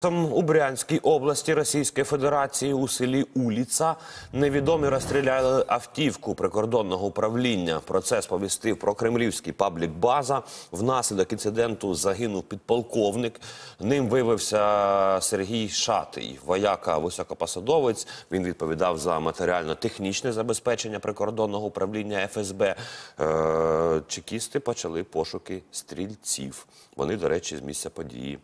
Там у Брянській області Російської Федерації у селі Уліца невідомі розстріляли автівку прикордонного управління. Про це сповістив про кремлівський паблік База. Внаслідок інциденту загинув підполковник. Ним виявився Сергій Шатий, вояка високопосадовець. Він відповідав за матеріально-технічне забезпечення прикордонного управління ФСБ. Е, чекісти почали пошуки стрільців. Вони, до речі, з місця події